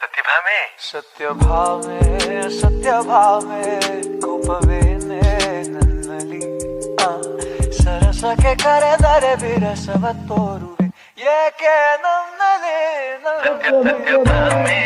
ಪ್ರತಿಭಾಮೆ ಸತ್ಯಭಾಮೆ ಸತ್ಯಭಾಮೆ ಕೋಪವೇನೆ ನನ್ನಲ್ಲಿ ಆ, ಸರಸಕ್ಕೆ ಕರೆದರೆ ವಿರಸವ ತೋರುವೆ ಏಕೆ ನನ್ನಲ್ಲಿ ನನ್ನಲ್ಲಿ ಸತ್ಯಭಾಮೆ